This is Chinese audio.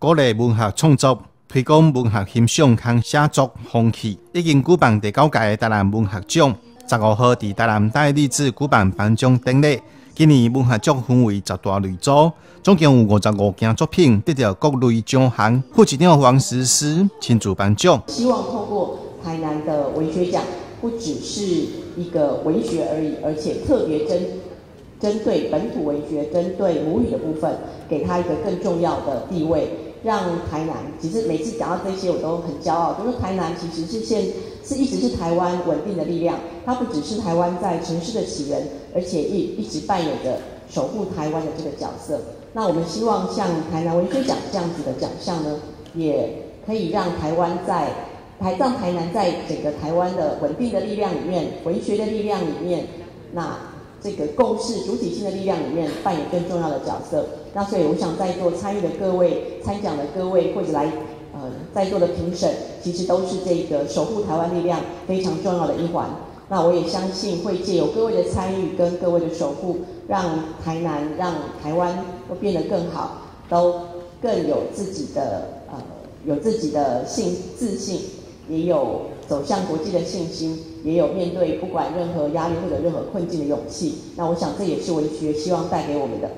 鼓励文学创作，推广文学欣赏和写作风气，已经举办第九届台南文学奖。十五号伫台南大理寺举办颁奖典礼。今年文学奖分为十大类组，总共有五十五件作品得到各类奖项。副局长黄石师亲自颁奖。希望透过台南的文学奖，不只是一个文学而已，而且特别针针对本土文学、针对母语的部分，给他一个更重要的地位。让台南，其实每次讲到这些，我都很骄傲。就是台南其实是现是一直是台湾稳定的力量，它不只是台湾在城市的起源，而且一一直扮演着守护台湾的这个角色。那我们希望像台南文学奖这样子的奖项呢，也可以让台湾在台让台南在整个台湾的稳定的力量里面，文学的力量里面，那。这个共识主体性的力量里面扮演更重要的角色。那所以我想在座参与的各位、参奖的各位，或者来呃在座的评审，其实都是这个守护台湾力量非常重要的一环。那我也相信会借由各位的参与跟各位的守护，让台南、让台湾都变得更好，都更有自己的呃有自己的信自信，也有走向国际的信心。也有面对不管任何压力或者任何困境的勇气，那我想这也是文学希望带给我们的。